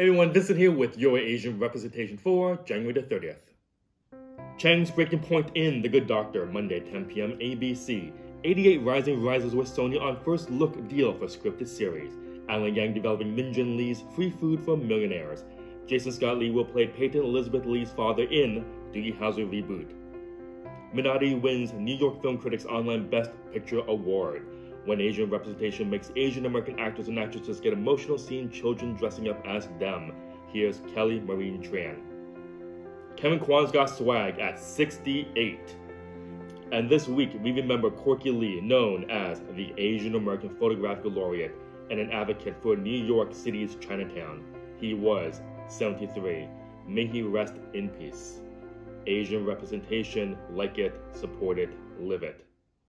Everyone, Vincent here with your Asian representation for January the 30th. Chang's Breaking Point in The Good Doctor, Monday 10 p.m. ABC. 88rising rises with Sony on first look deal for scripted series. Alan Yang developing Min Jin Lee's Free Food for Millionaires. Jason Scott Lee will play Peyton Elizabeth Lee's father in Doogie Howser reboot. Minari wins New York Film Critics Online Best Picture Award when Asian representation makes Asian American actors and actresses get emotional seeing children dressing up as them. Here's Kelly Marie Tran. Kevin Kwan's got swag at 68. And this week, we remember Corky Lee, known as the Asian American Photographic Laureate and an advocate for New York City's Chinatown. He was 73. May he rest in peace. Asian representation, like it, support it, live it.